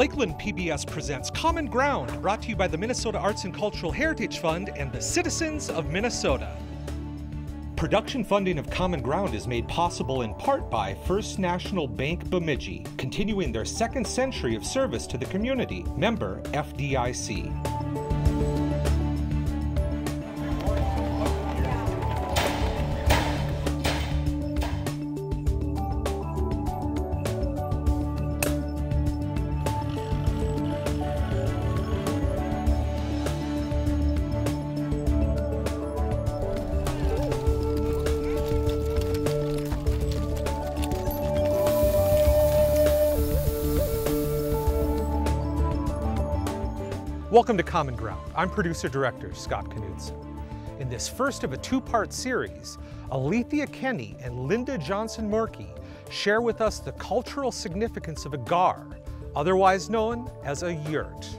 Lakeland PBS presents Common Ground, brought to you by the Minnesota Arts and Cultural Heritage Fund and the citizens of Minnesota. Production funding of Common Ground is made possible in part by First National Bank Bemidji, continuing their second century of service to the community. Member FDIC. Welcome to Common Ground. I'm producer director Scott Knudsen. In this first of a two part series, Alethea Kenney and Linda Johnson Morke share with us the cultural significance of a ger, otherwise known as a yurt.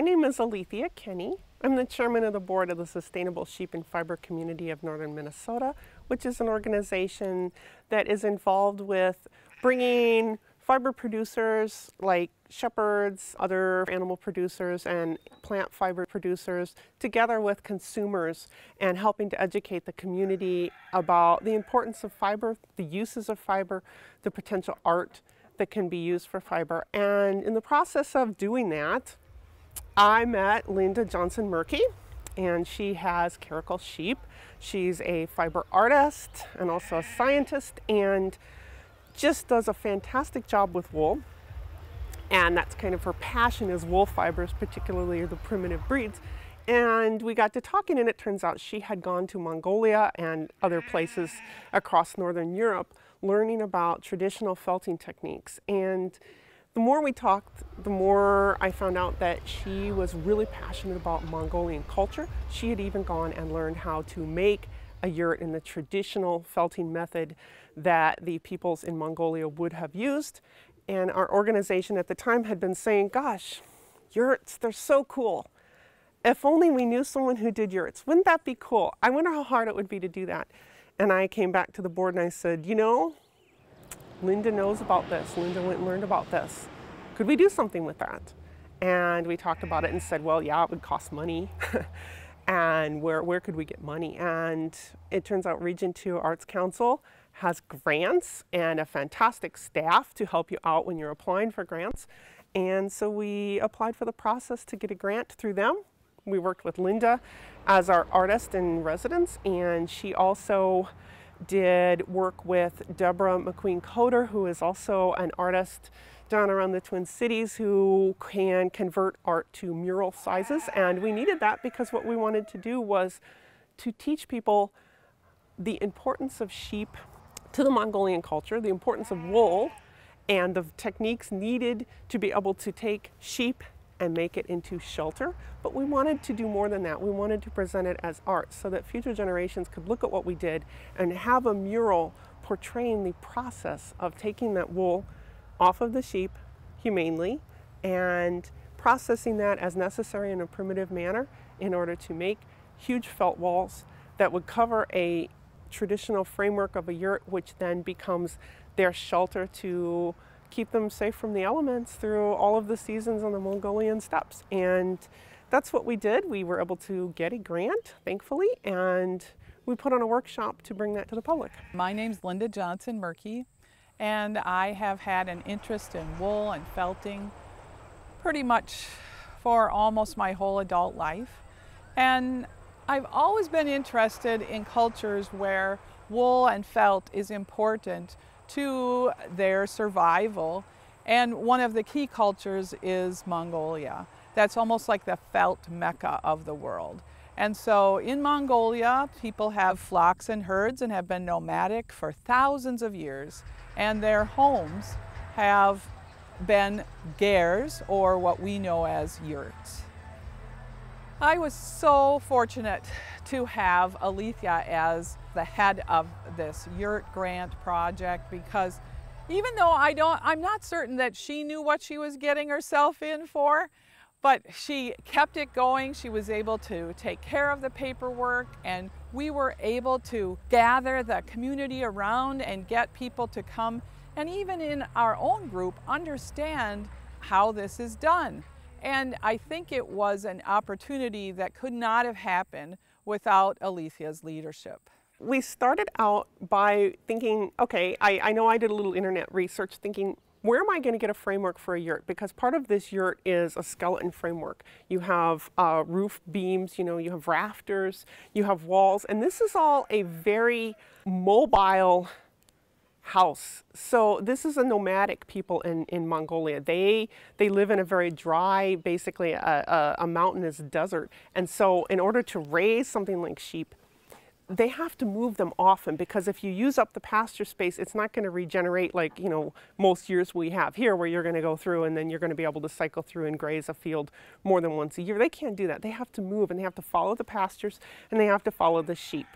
My name is Alethea Kenney. I'm the chairman of the board of the Sustainable Sheep and Fiber Community of Northern Minnesota, which is an organization that is involved with bringing fiber producers like shepherds, other animal producers, and plant fiber producers together with consumers and helping to educate the community about the importance of fiber, the uses of fiber, the potential art that can be used for fiber. And in the process of doing that, I met Linda Johnson Morke, and she has Karakul Sheep. She's a fiber artist and also a scientist, and just does a fantastic job with wool. And that's kind of her passion is wool fibers, particularly the primitive breeds. And we got to talking, and it turns out she had gone to Mongolia and other places across Northern Europe learning about traditional felting techniques. And the more we talked, the more I found out that she was really passionate about Mongolian culture. She had even gone and learned how to make a yurt in the traditional felting method that the peoples in Mongolia would have used. And our organization at the time had been saying, gosh, yurts, they're so cool. If only we knew someone who did yurts. Wouldn't that be cool? I wonder how hard it would be to do that. And I came back to the board and I said, you know, Linda knows about this. Linda went and learned about this. Could we do something with that? And we talked about it and said, well, yeah, it would cost money. and where, where could we get money? And it turns out Region 2 Arts Council has grants and a fantastic staff to help you out when you're applying for grants. And so we applied for the process to get a grant through them. We worked with Linda as our artist in residence, and she also did work with Deborah McQueen Coder, who is also an artist down around the Twin Cities who can convert art to mural sizes. And we needed that because what we wanted to do was to teach people the importance of sheep to the Mongolian culture, the importance of wool, and the techniques needed to be able to take sheep and make it into shelter. But we wanted to do more than that. We wanted to present it as art so that future generations could look at what we did and have a mural portraying the process of taking that wool off of the sheep humanely and processing that as necessary in a primitive manner in order to make huge felt walls that would cover a traditional framework of a yurt, which then becomes their shelter to keep them safe from the elements through all of the seasons on the Mongolian steppes. And that's what we did. We were able to get a grant, thankfully, and we put on a workshop to bring that to the public. My name's Linda Johnson Morke, and I have had an interest in wool and felting pretty much for almost my whole adult life. And I've always been interested in cultures where wool and felt is important to their survival. And one of the key cultures is Mongolia. That's almost like the felt mecca of the world. And so in Mongolia, people have flocks and herds and have been nomadic for thousands of years. And their homes have been gers, or what we know as yurts. I was so fortunate to have Alethea as the head of this yurt grant project because even though I don't, I'm not certain that she knew what she was getting herself in for, But she kept it going. She was able to take care of the paperwork, and we were able to gather the community around and get people to come and even in our own group understand how this is done. And I think it was an opportunity that could not have happened without Alethea's leadership. We started out by thinking, okay, I, I know I did a little internet research thinking, where am I going to get a framework for a yurt? Because part of this yurt is a skeleton framework. You have uh, roof beams, you know, you have rafters, you have walls, and this is all a very mobile house. So this is a nomadic people in, in Mongolia. They they live in a very dry, basically a, a, a mountainous desert. And so in order to raise something like sheep, they have to move them often because if you use up the pasture space, it's not going to regenerate like, you know, most years we have here where you're going to go through and then you're going to be able to cycle through and graze a field more than once a year. They can't do that. They have to move and they have to follow the pastures and they have to follow the sheep.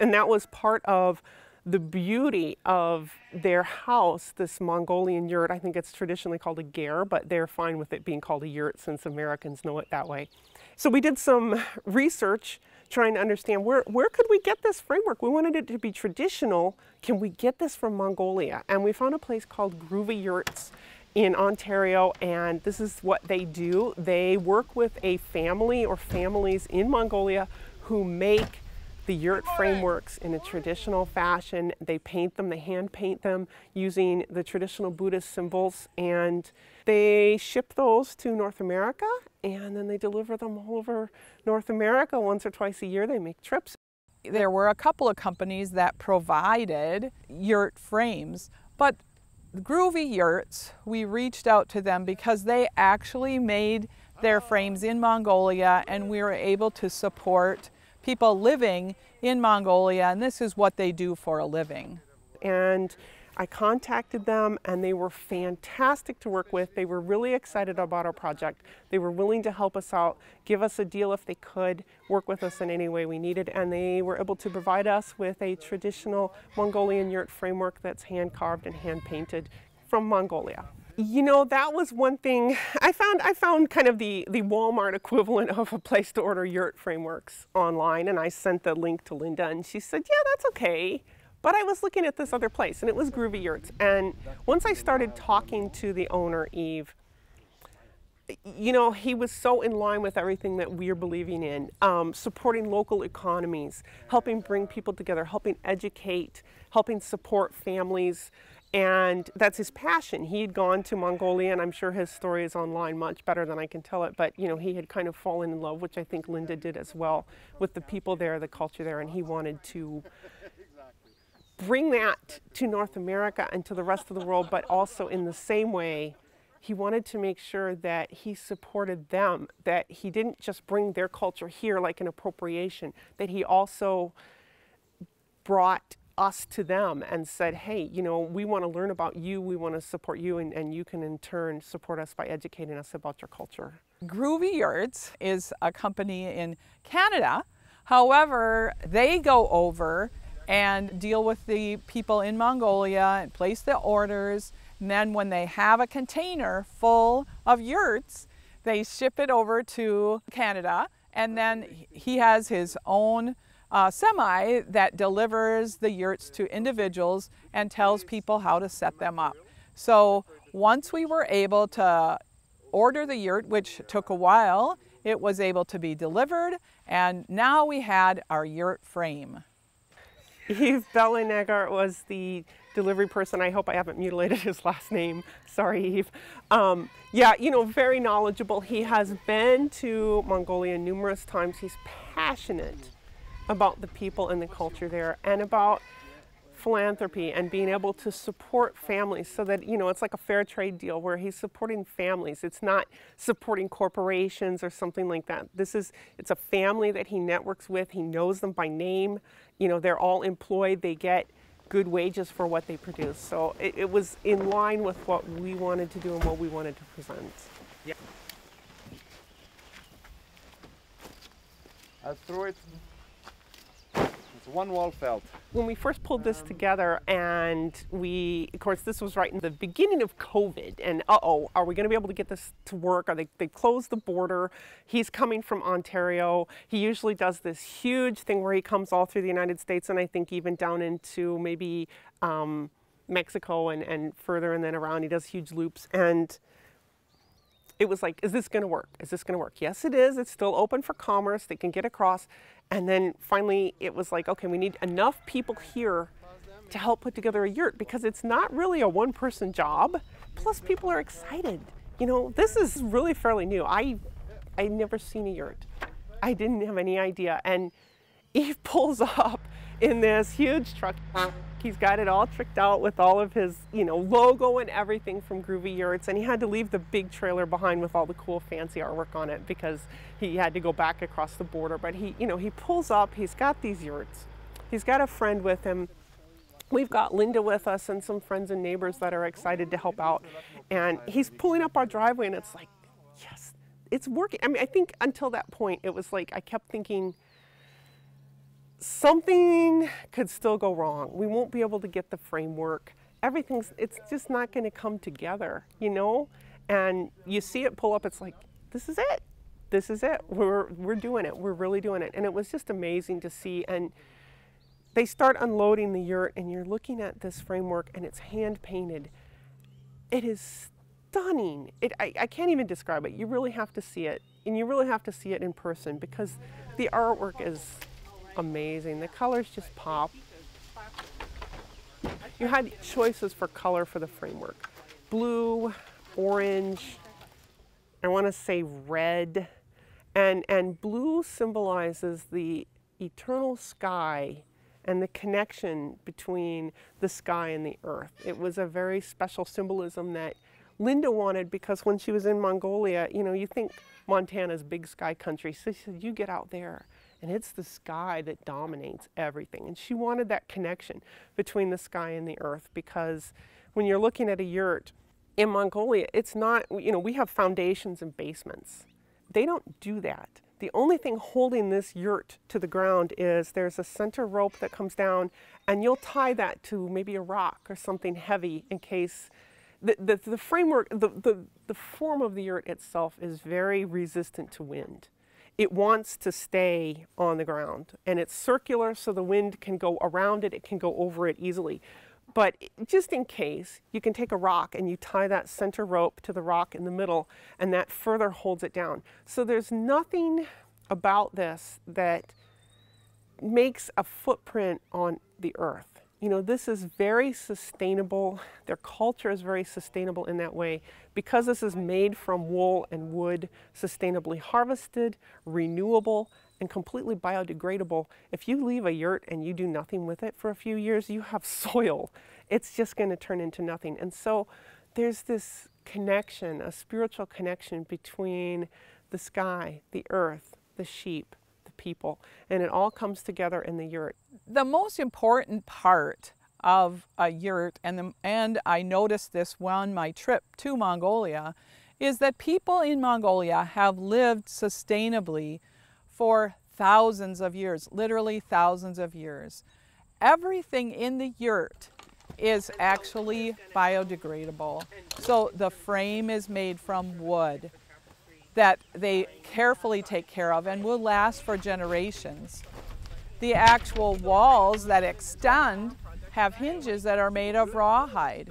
And that was part of the beauty of their house, this Mongolian yurt, I think it's traditionally called a ger, but they're fine with it being called a yurt since Americans know it that way. So we did some research trying to understand where, where could we get this framework? We wanted it to be traditional. Can we get this from Mongolia? And we found a place called Groovy Yurts in Ontario, and this is what they do. They work with a family or families in Mongolia who make the yurt frameworks in a traditional fashion. They paint them, they hand paint them using the traditional Buddhist symbols, and they ship those to North America and then they deliver them all over North America once or twice a year. They make trips. There were a couple of companies that provided yurt frames, but Groovy Yurts, we reached out to them because they actually made their frames in Mongolia and we were able to support people living in Mongolia, and this is what they do for a living. And I contacted them and they were fantastic to work with. They were really excited about our project. They were willing to help us out, give us a deal if they could, work with us in any way we needed, and they were able to provide us with a traditional Mongolian yurt framework that's hand carved and hand painted from Mongolia. You know, that was one thing I found. I found kind of the, the Walmart equivalent of a place to order yurt frameworks online, and I sent the link to Linda, and she said, Yeah, that's okay. But I was looking at this other place, and it was Groovy Yurts. And once I started talking to the owner, Eve, you know, he was so in line with everything that we're believing in, um, supporting local economies, helping bring people together, helping educate, helping support families and that's his passion. He had gone to Mongolia, and I'm sure his story is online much better than I can tell it. But you know, he had kind of fallen in love, which I think Linda did as well, with the people there, the culture there, and he wanted to bring that to North America and to the rest of the world. But also in the same way, he wanted to make sure that he supported them, that he didn't just bring their culture here like an appropriation, that he also brought us to them and said, hey, you know, we want to learn about you, we want to support you, and, and you can in turn support us by educating us about your culture. Groovy Yurts is a company in Canada. However, they go over and deal with the people in Mongolia and place the orders. And then when they have a container full of yurts, they ship it over to Canada. And then he has his own uh, semi that delivers the yurts to individuals and tells people how to set them up. So once we were able to order the yurt, which took a while, it was able to be delivered, and now we had our yurt frame. Eve Bellinegar was the delivery person. I hope I haven't mutilated his last name. Sorry, Eve. Um, yeah, you know, very knowledgeable. He has been to Mongolia numerous times. He's passionate about the people and the culture there and about philanthropy and being able to support families so that you know it's like a fair trade deal where he's supporting families. It's not supporting corporations or something like that. This is it's a family that he networks with. He knows them by name. You know they're all employed. They get good wages for what they produce. So it, it was in line with what we wanted to do and what we wanted to present. Yeah one wall felt. When we first pulled this together, and we, of course, this was right in the beginning of COVID, and uh oh, are we going to be able to get this to work? Are they, they closed the border? He's coming from Ontario. He usually does this huge thing where he comes all through the United States, and I think even down into maybe um, Mexico and, and further and then around. He does huge loops. And it was like, is this going to work? Is this going to work? Yes, it is. It's still open for commerce. They can get across. And then finally, it was like, okay, we need enough people here to help put together a yurt because it's not really a one person job. Plus, people are excited. You know, this is really fairly new. I, I never seen a yurt. I didn't have any idea. And Eve pulls up in this huge truck. He's got it all tricked out with all of his, you know, logo and everything from Groovy Yurts, and he had to leave the big trailer behind with all the cool fancy artwork on it because he had to go back across the border. But he, you know, he pulls up, he's got these yurts. He's got a friend with him. We've got Linda with us and some friends and neighbors that are excited to help out. And he's pulling up our driveway and it's like, yes, it's working. I mean, I think until that point, it was like I kept thinking, something could still go wrong. We won't be able to get the framework. Everything's, it's just not going to come together, you know? And you see it pull up, it's like, this is it. This is it. We're, we're doing it. We're really doing it. And it was just amazing to see. And they start unloading the yurt, and you're looking at this framework, and it's hand painted. It is stunning. It, I, I can't even describe it. You really have to see it. And you really have to see it in person because the artwork is amazing. The colors just pop. You had choices for color for the framework. Blue, orange, I want to say red. And, and blue symbolizes the eternal sky and the connection between the sky and the earth. It was a very special symbolism that Linda wanted because when she was in Mongolia, you know, you think Montana's big sky country. So she said, you get out there and it's the sky that dominates everything. And she wanted that connection between the sky and the earth because when you're looking at a yurt in Mongolia, it's not, you know, we have foundations and basements. They don't do that. The only thing holding this yurt to the ground is there's a center rope that comes down and you'll tie that to maybe a rock or something heavy in case the, the, the framework, the, the, the form of the yurt itself is very resistant to wind it wants to stay on the ground and it's circular so the wind can go around it, it can go over it easily. But just in case, you can take a rock and you tie that center rope to the rock in the middle and that further holds it down. So there's nothing about this that makes a footprint on the earth you know, this is very sustainable. Their culture is very sustainable in that way. Because this is made from wool and wood, sustainably harvested, renewable, and completely biodegradable, if you leave a yurt and you do nothing with it for a few years, you have soil. It's just going to turn into nothing. And so there's this connection, a spiritual connection between the sky, the earth, the sheep, people, and it all comes together in the yurt. The most important part of a yurt, and, the, and I noticed this on my trip to Mongolia, is that people in Mongolia have lived sustainably for thousands of years, literally thousands of years. Everything in the yurt is actually biodegradable. So the frame is made from wood that they carefully take care of and will last for generations. The actual walls that extend have hinges that are made of rawhide.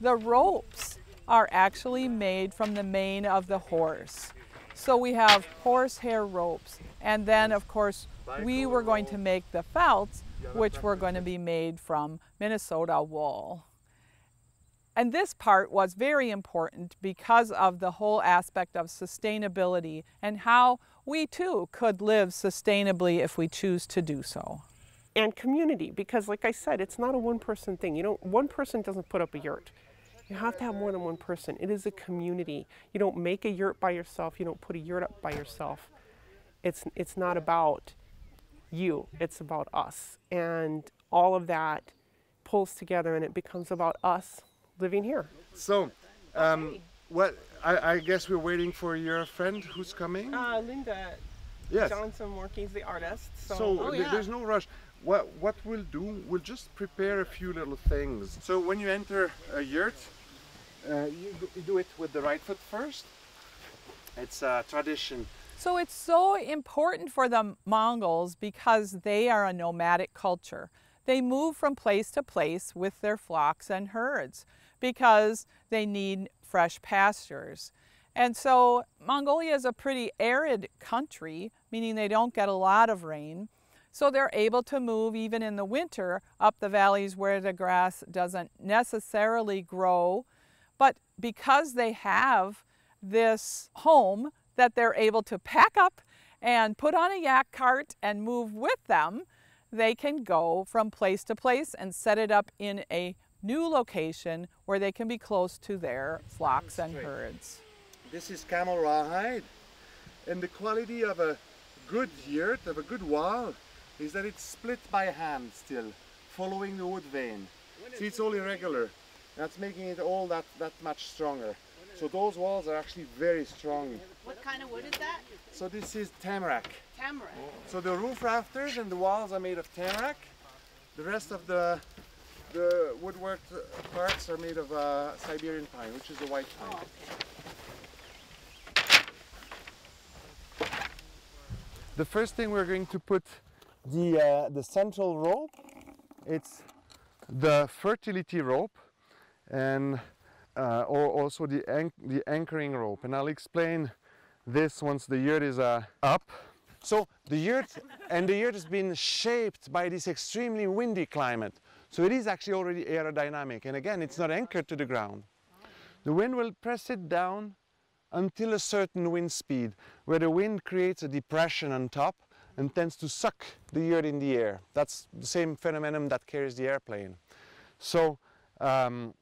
The ropes are actually made from the mane of the horse. So we have horsehair ropes. And then, of course, we were going to make the felts, which were going to be made from Minnesota wool. And this part was very important because of the whole aspect of sustainability and how we too could live sustainably if we choose to do so. And community, because like I said, it's not a one person thing. You know, one person doesn't put up a yurt. You have to have more than one person. It is a community. You don't make a yurt by yourself. You don't put a yurt up by yourself. It's, it's not about you, it's about us. And all of that pulls together and it becomes about us living here. So, um, what I, I, guess we're waiting for your friend who's coming. Uh, Linda. Yes. Johnson Morke's the artist. So, so oh, yeah. there's no rush. what what we'll do, we'll just prepare a few little things. So when you enter a yurt, uh, you, you do it with the right foot first. It's a tradition. So it's so important for the Mongols because they are a nomadic culture. They move from place to place with their flocks and herds because they need fresh pastures. And so Mongolia is a pretty arid country, meaning they don't get a lot of rain. So they're able to move even in the winter up the valleys where the grass doesn't necessarily grow. But because they have this home that they're able to pack up and put on a yak cart and move with them, they can go from place to place and set it up in a new location where they can be close to their flocks and herds. This is camel rawhide, and the quality of a good yurt, of a good wall, is that it's split by hand still, following the wood vein. See, it's all irregular. That's making it all that, that much stronger. So those walls are actually very strong. What kind of wood is that? So this is tamarack. Tamarack. So the roof rafters and the walls are made of tamarack. The rest of the the woodwork parts are made of uh, Siberian pine, which is the white Oh, pine. okay. The first thing we're going to put the uh, the central rope. It's the fertility rope, and uh, or also the anch- the anchoring rope. And I'll explain this once the yurt is uh, up. So the yurt and the yurt has been shaped by this extremely windy climate. So it is actually already aerodynamic. And again, it's not anchored to the ground. The wind will press it down until a certain wind speed, where the wind creates a depression on top and tends to suck the yurt in the air. That's the same phenomenon that carries the airplane. So um,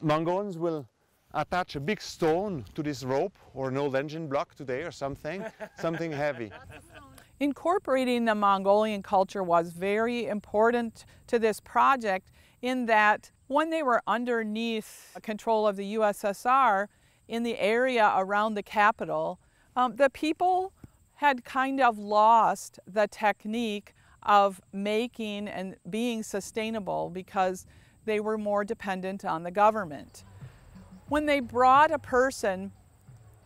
Mongolians will attach a big stone to this rope or an old engine block today or something, something heavy. Incorporating the Mongolian culture was very important to this project in that when they were underneath control of the USSR in the area around the capital, um, the people had kind of lost the technique of making and being sustainable because they were more dependent on the government. When they brought a person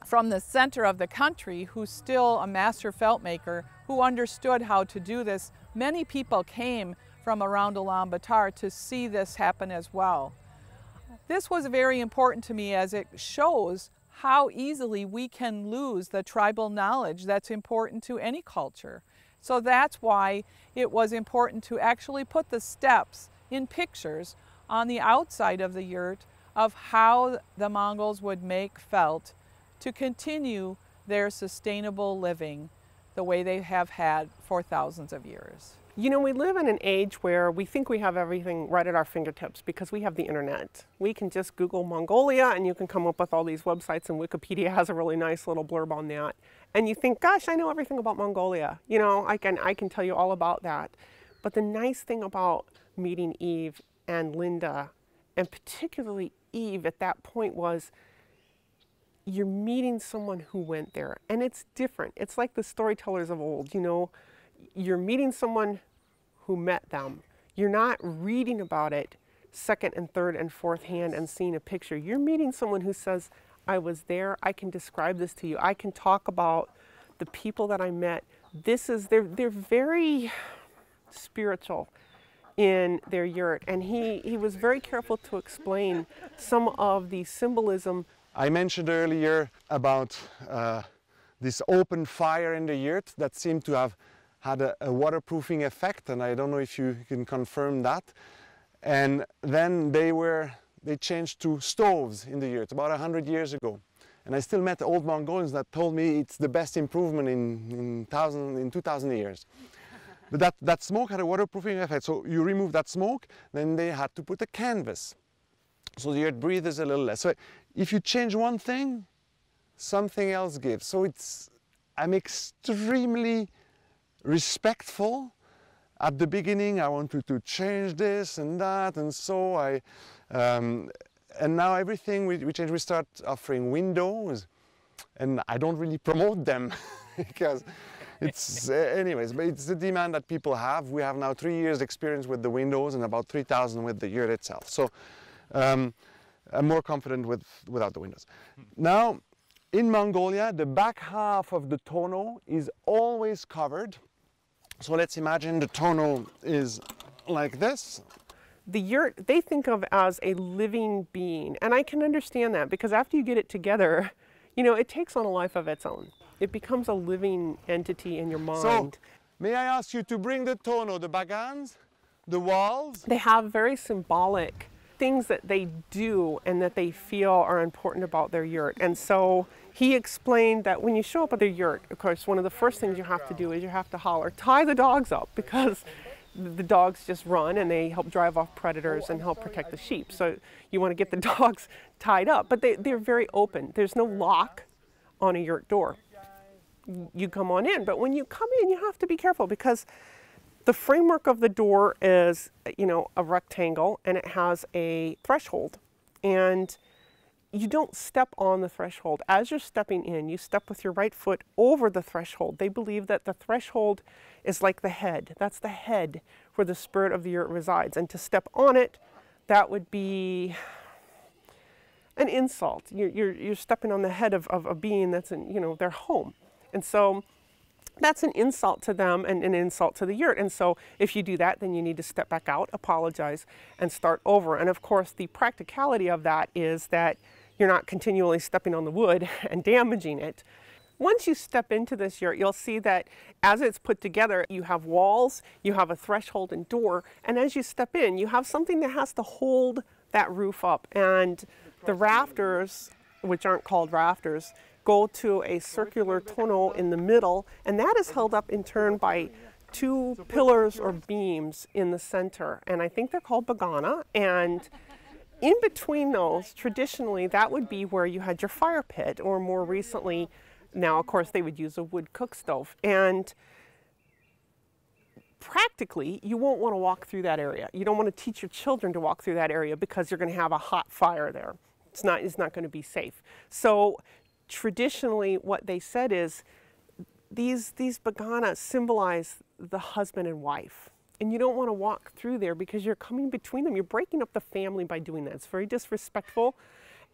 from the center of the country who's still a master felt maker who understood how to do this. Many people came from around Ulaanbaatar to see this happen as well. This was very important to me as it shows how easily we can lose the tribal knowledge that's important to any culture. So that's why it was important to actually put the steps in pictures on the outside of the yurt of how the Mongols would make felt to continue their sustainable living the way they have had for thousands of years. You know, we live in an age where we think we have everything right at our fingertips because we have the internet. We can just Google Mongolia and you can come up with all these websites, and Wikipedia has a really nice little blurb on that. And you think, gosh, I know everything about Mongolia. You know, I can, I can tell you all about that. But the nice thing about meeting Eve and Linda, and particularly Eve at that point, was you're meeting someone who went there and it's different. It's like the storytellers of old you know? You're meeting someone who met them. You're not reading about it second and third and fourth hand and seeing a picture. You're meeting someone who says i was there. I can describe this to you. I can talk about the people that i met. This is they're they're very spiritual in their yurt. And he he was very careful to explain some of the symbolism I mentioned earlier about uh, this open fire in the yurt that seemed to have had a, a waterproofing effect, and I don't know if you can confirm that. And then they were they changed to stoves in the yurt about hundred years ago. And I still met old Mongolians that told me it's the best improvement in in thousand in 2,000 years. But that, that smoke had a waterproofing effect. So you remove that smoke, then they had to put a canvas so the earth breathes a little less. So if you change one thing, something else gives. So it's I'm extremely respectful. At the beginning, I wanted to change this and that, and so I, um, and now everything we, we change. We start offering windows, and I don't really promote them because it's uh, anyways, but it's the demand that people have. We have now three years experience with the windows and about 3,000 with the yurt itself. So um, I'm more confident with without the windows. Now, in Mongolia, the back half of the toono is always covered. So let's imagine the toono is like this. The yurt they think of as a living being, and I can understand that because after you get it together, you know, it takes on a life of its own. It becomes a living entity in your mind. So, may I ask you to bring the toono, the bagans, the walls? they have very symbolic things that they do and that they feel are important about their yurt. And so he explained that when you show up at their yurt, of course, one of the first things you have to do is you have to holler, tie the dogs up because the dogs just run and they help drive off predators and help protect the sheep. So you want to get the dogs tied up, but they, they're very open. There's no lock on a yurt door. You come on in, but when you come in, you have to be careful because the framework of the door is, you know, a rectangle and it has a threshold. And you don't step on the threshold. As you're stepping in, you step with your right foot over the threshold. They believe that the threshold is like the head. That's the head where the spirit of the yurt resides. And to step on it, that would be an insult. You're, you're, you're stepping on the head of, of a being that's in, you know, their home. And so that's an insult to them and an insult to the yurt. And so if you do that, then you need to step back out, apologize, and start over. And of course, the practicality of that is that you're not continually stepping on the wood and damaging it. Once you step into this yurt, you'll see that as it's put together, you have walls, you have a threshold and door, and as you step in, you have something that has to hold that roof up. And the rafters, which aren't called rafters, go to a circular toono in the middle, and that is held up in turn by two pillars or beams in the center. And I think they're called bagana. And in between those, traditionally, that would be where you had your fire pit, or more recently, now of course they would use a wood cook stove. And practically, you won't want to walk through that area. You don't want to teach your children to walk through that area because you're going to have a hot fire there. It's not, it's not going to be safe. So traditionally what they said is these, these bagana symbolize the husband and wife. And you don't want to walk through there because you're coming between them. You're breaking up the family by doing that. It's very disrespectful.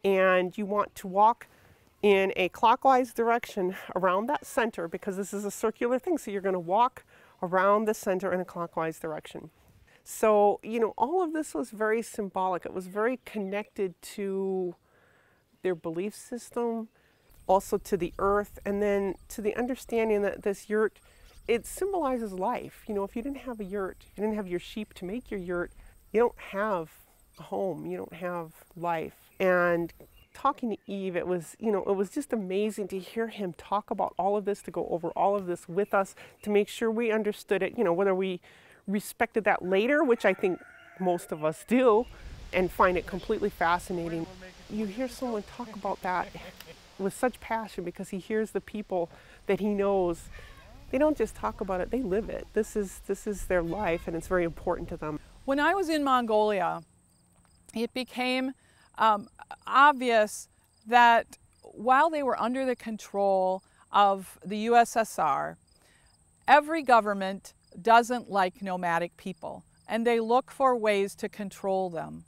And you want to walk in a clockwise direction around that center because this is a circular thing. So you're going to walk around the center in a clockwise direction. So, you know, all of this was very symbolic. It was very connected to their belief system, also to the earth, and then to the understanding that this yurt, it symbolizes life. You know, if you didn't have a yurt, you didn't have your sheep to make your yurt, you don't have a home, you don't have life. And talking to Eve, it was, you know, it was just amazing to hear him talk about all of this, to go over all of this with us, to make sure we understood it, you know, whether we respected that later, which I think most of us do, and find it completely fascinating. You hear someone talk about that with such passion because he hears the people that he knows. They don't just talk about it, they live it. This is, this is their life and it's very important to them. When I was in Mongolia, it became um, obvious that while they were under the control of the USSR, every government doesn't like nomadic people and they look for ways to control them.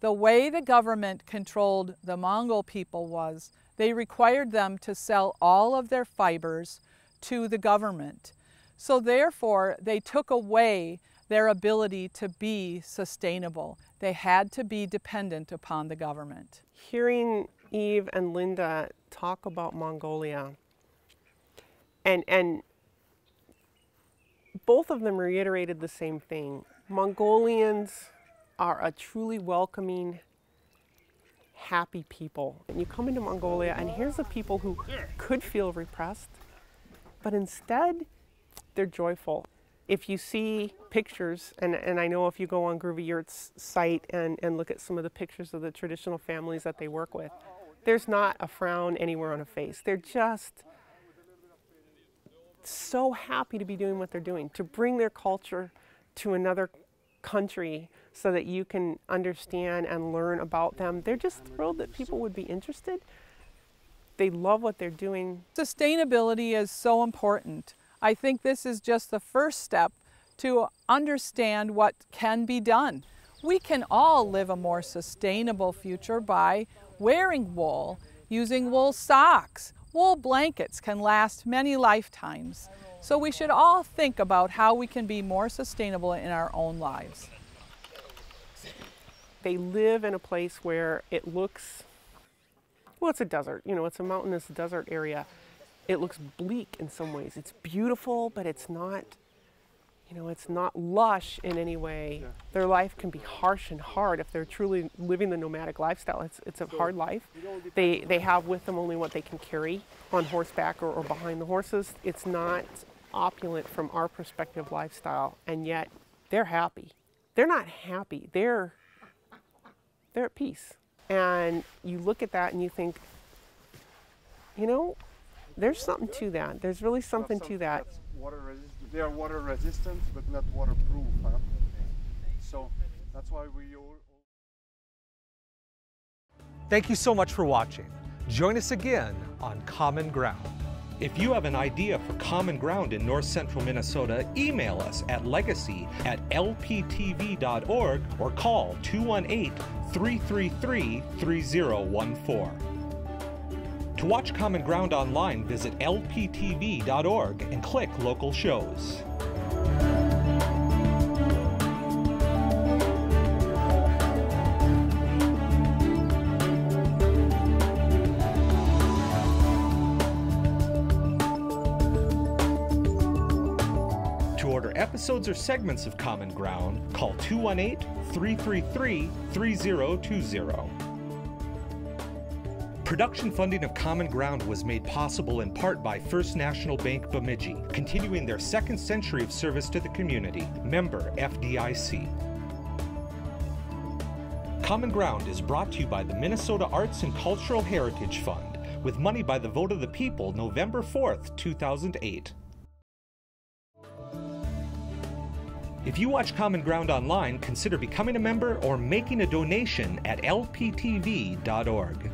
The way the government controlled the Mongol people was they required them to sell all of their fibers to the government. So therefore, they took away their ability to be sustainable. They had to be dependent upon the government. Hearing Eve and Linda talk about Mongolia and and both of them reiterated the same thing. Mongolians are a truly welcoming, happy people. And you come into Mongolia, and here's the people who could feel repressed, but instead, they're joyful. If you see pictures, and, and I know if you go on Groovy Yurt's site and, and look at some of the pictures of the traditional families that they work with, there's not a frown anywhere on a face. They're just so happy to be doing what they're doing, to bring their culture to another country so that you can understand and learn about them. They're just thrilled that people would be interested. They love what they're doing. Sustainability is so important. I think this is just the first step to understand what can be done. We can all live a more sustainable future by wearing wool, using wool socks. Wool blankets can last many lifetimes. So we should all think about how we can be more sustainable in our own lives. They live in a place where it looks, well, it's a desert. You know, it's a mountainous desert area. It looks bleak in some ways. It's beautiful, but it's not, you know, it's not lush in any way. Yeah. Their life can be harsh and hard if they're truly living the nomadic lifestyle. It's, it's a hard life. They, they have with them only what they can carry on horseback or, or behind the horses. It's not opulent from our perspective lifestyle, and yet they're happy. They're not happy. They're they're at peace. And you look at that and you think, you know, there's something to that. There's really something to that. Water they are water resistant, but not waterproof. Huh? So that's why we all. Thank you so much for watching. Join us again on Common Ground. If you have an idea for Common Ground in north central Minnesota, email us at legacy at lptv.org or call 218 333 3014. To watch Common Ground online, visit lptv.org and click local shows. Episodes or segments of Common Ground, call 218 333 3020. Production funding of Common Ground was made possible in part by First National Bank Bemidji, continuing their second century of service to the community. Member FDIC. Common Ground is brought to you by the Minnesota Arts and Cultural Heritage Fund, with money by the vote of the people November 4th, 2008. If you watch Common Ground online, consider becoming a member or making a donation at lptv.org.